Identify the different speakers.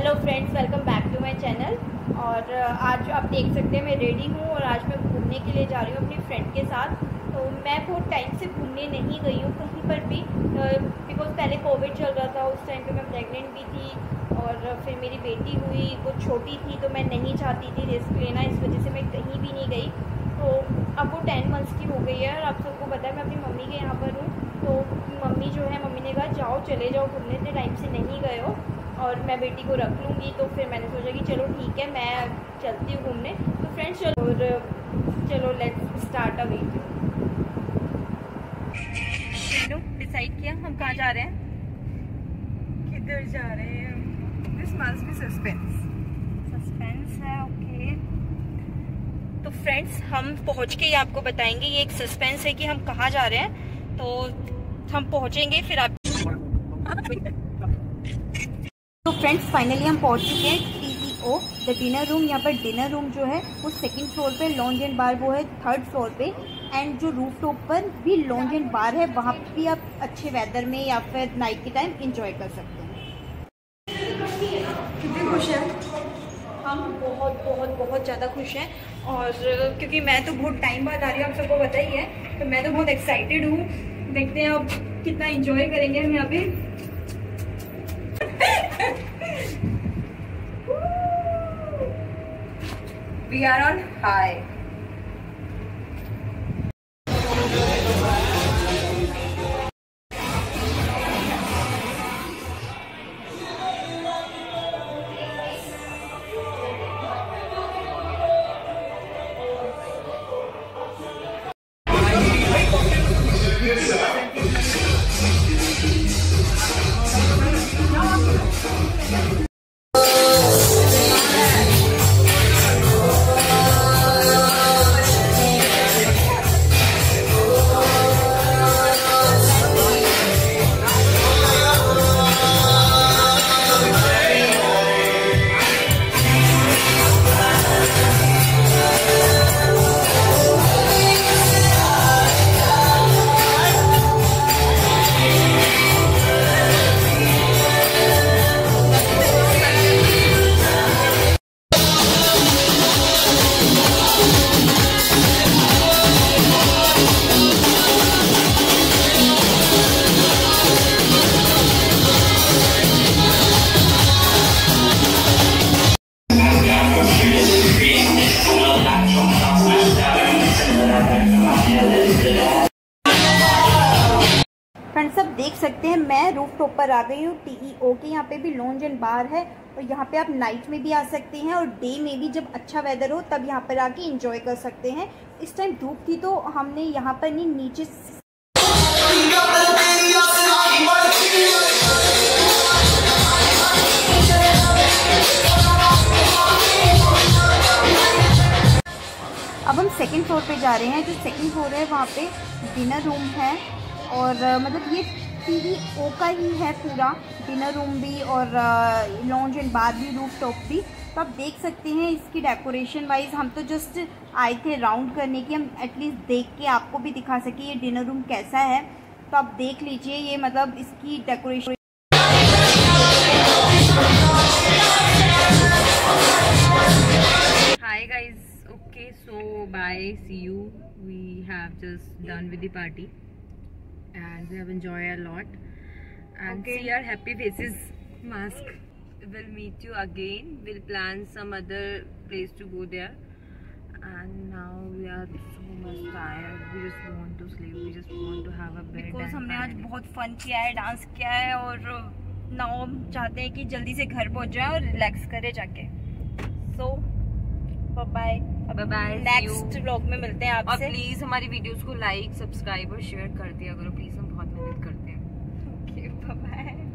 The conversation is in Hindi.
Speaker 1: Hello
Speaker 2: friends welcome back to my channel और uh, आज आप देख सकते हैं,
Speaker 1: मैं रेडी हूँ और आज मैं घूमने के लिए जा रही हूँ अपनी फ्रेंड के साथ। तो मैं बहुत टाइम से घूमने नहीं गई हूँ, कहीं पर भी uh, बिकॉज़ पहले कोविड चल रहा था, उस टाइम पे मैं प्रेग्नेंट भी थी और फिर मेरी बेटी हुई, वो छोटी थी तो मैं नहीं चाहती थी रिस्क लेना, इस वजह से मैं कहीं भी नहीं गई। तो अब वो टेन मंथ्स की हो गई है और आप सबको पता है, मैं अपनी मम्मी के यहाँ पर हूँ। तो मम्मी जो है, मम्मी ने कहा, जाओ, चले जाओ, घूमने, इतने टाइम से नहीं गए हो। और मैं बेटी को रख लूँगी तो फिर मैंने सोचा कि चलो ठीक है मैं चलती हूँ घूमने। तो फ्रेंड्स चलो और चलो let's start a video decide किया हम कहाँ जा रहे हैं?
Speaker 3: किधर जा रहे हैं? This must be suspense
Speaker 1: suspense है ओके तो फ्रेंड्स हम पहुँच के ही आपको बताएँगे ये एक सस्पेंस है कि हम कहाँ जा रहे हैं। तो हम पहुँचेंगे फिर आप तो फ्रेंड्स फाइनली हम पहुँच चुके हैं T O the dinner room यहाँ पर डिनर रूम जो है, वो सेकंड फ्लोर पे लॉन्ज एंड बार वो है थर्ड फ्लोर पे एंड जो रूफ टॉप पर भी लॉन्ज एंड बार है, वहाँ भी आप अच्छे वेदर में या फिर नाइट के टाइम इंजॉय कर सकते हैं।
Speaker 3: खुश हैं?
Speaker 1: हम बहुत बहुत बहुत ज़्यादा खुश हैं, और क्योंकि मैं तो बहुत टाइम बाद आ रही हूँ, आप सबको पता ही है तो मैं तो बहुत एक्साइटेड हूँ। देखते हैं अब कितना इंजॉय करेंगे हम यहाँ पे।
Speaker 3: We are on high
Speaker 1: friends सब देख सकते हैं, मैं रूफ टॉप पर आ गई हूँ टीईओ के यहाँ पे भी लॉन्ज एंड बार है, और यहाँ पे आप नाइट में भी आ सकते हैं, और डे में भी जब अच्छा वेदर हो, तब यहाँ पर आके इंजॉय कर सकते हैं। इस टाइम धूप थी तो हमने यहाँ पर नहीं, नीचे अब हम सेकंड फ्लोर पे जा रहे हैं, जो सेकंड फ्लोर है, वहाँ पे डिनर रूम है। और मतलब ये टी ओ का ही है पूरा। डिनर रूम भी और लॉन्ज एंड बार भी रूफ टॉप भी। तो आप देख सकते हैं इसकी डेकोरेशन वाइज हम तो जस्ट आए थे राउंड करने की, हम एटलीस्ट देख के आपको भी दिखा सके ये डिनर रूम कैसा है। तो आप देख लीजिए ये मतलब इसकी decoration
Speaker 3: hi guys, okay, so bye, see you. We have just done with the party. and we have enjoyed a lot and
Speaker 1: Okay.
Speaker 3: see our happy faces mask we'll meet you again we'll plan some other place to go there and now we are so much tired we just want to sleep we just want to have a bed
Speaker 1: because
Speaker 3: and
Speaker 1: हमने आज
Speaker 3: finally-
Speaker 1: बहुत फन किया है डांस किया है और नाउ हम चाहते हैं कि जल्दी से घर पहुंच जाए और रिलैक्स करे जाके सो bye
Speaker 3: Bye bye, see
Speaker 1: next blog में मिलते हैं
Speaker 3: और
Speaker 1: आपसे
Speaker 3: प्लीज़ हमारी वीडियोस को लाइक सब्सक्राइब और शेयर कर दिया करो। प्लीज़ हम बहुत मेहनत करते हैं।
Speaker 1: Okay bye